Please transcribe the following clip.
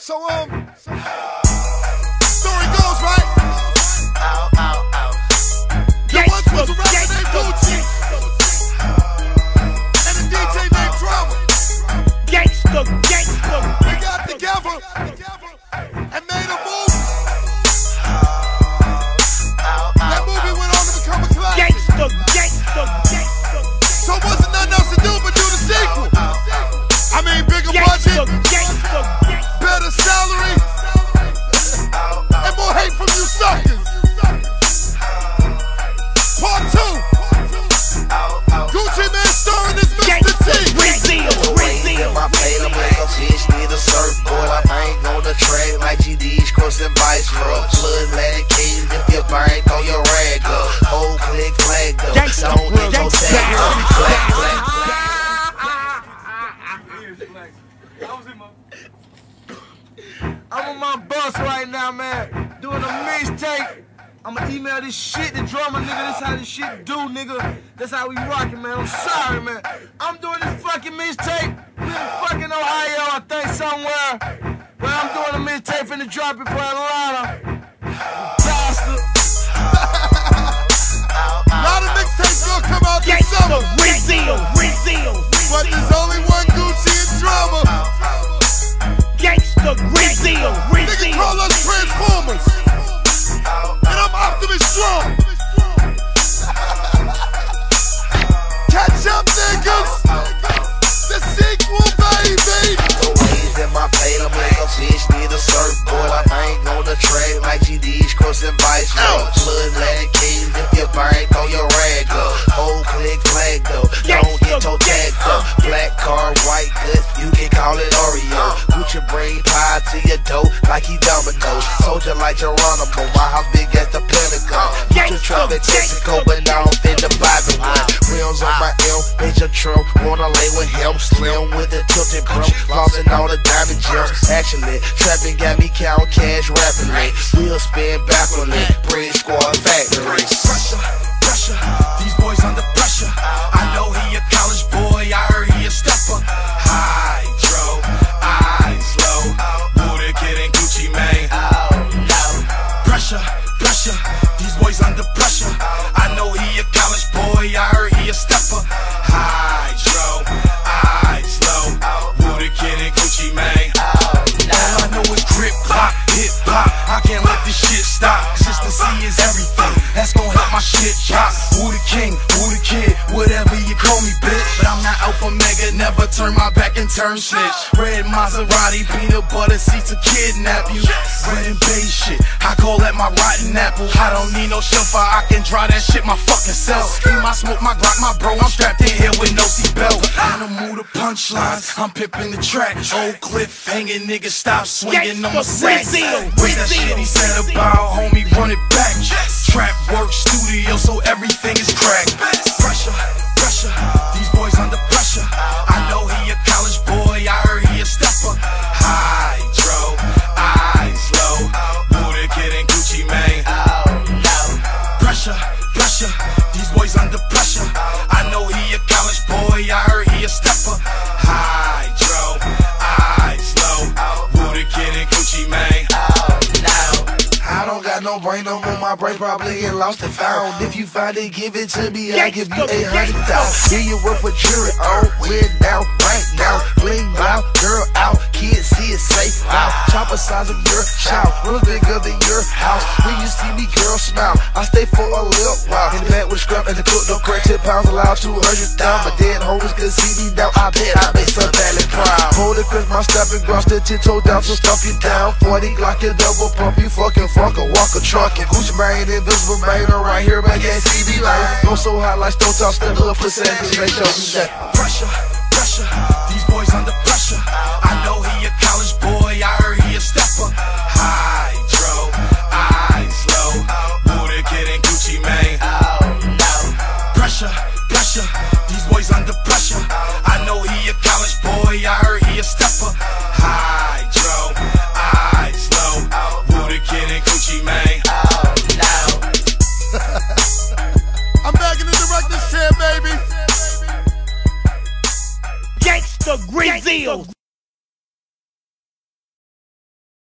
So, um, story I'm on my bus right now, man. Doing a mixtape. I'ma email this shit to Drama, nigga. This how this shit do, nigga. That's how we rockin', man. I'm sorry, man. I'm doing this fucking mixtape. In fucking Ohio, I think somewhere. Where I'm doing a mixtape finna drop it for Atlanta. Gangsta, Grillz, Nigga call us Transformers, and I'm Optimus Strong. Catch up, niggas. The sequel, baby. The ways in my fatal make a bitch need a surfboard. I ain't on the track like GD's crossing vice road. Blood let it cave if your bank on your rag up. Whole click flag though. Don't up. Black car, white good, you can call it Oreo. Gucci bring pie to your dough like he Domino's. Soldier like Geronimo, my house big as the Pentagon. Just travel Texaco, but now I'm finna buy the one. Rims on my L, major Trump, wanna lay with him. Slim with the tilted bro, flossing all the diamond gems. Actually, trapping got me count cash rapidly. We'll spin back on it, Brick Squad Factory. Hip hop. I can't let this shit stop. Consistency is everything. That's gonna help my shit chop. Who the king? Never turn my back and turn snitch. Red Maserati, peanut butter seats to kidnap you. Red and beige shit. I call that my rotten apple. I don't need no chauffeur. I can dry that shit my fucking self. Eat my smoke, my Glock, my bro. I'm strapped in here with no seatbelt. Animal the punchlines. I'm pimping the track. Old cliff hanging, niggas stop swinging on my sack. What's that shit he said about homie? Run it back. Trap work studio, so everything is cracked. Don't got no brain. My brain probably get lost and found. If you find it, give it to me. I give you eight hundred thousand. Here you work for jury. Oh, we're down right now. Bling loud, girl out. Kids see it safe out. Chopper size of your child. Real bigger than your house. When you see me, girl, smile. I stay for a little while. In the back with a scrap and the cook, don't crack. Ten pounds allowed, two hundred down. My dead homies can see me now. I bet I make some valley proud. Hold it, cause my stepping ground still ten toe down, so stomp you down. 40 Glock, you double pump, you fucking walk a truck. And Gucci Mane, invisible Mane, right here back at TV Line. Go so high like Stone Top, still hood for sandals, make sure that. Pressure, pressure. These boys under pressure. Director's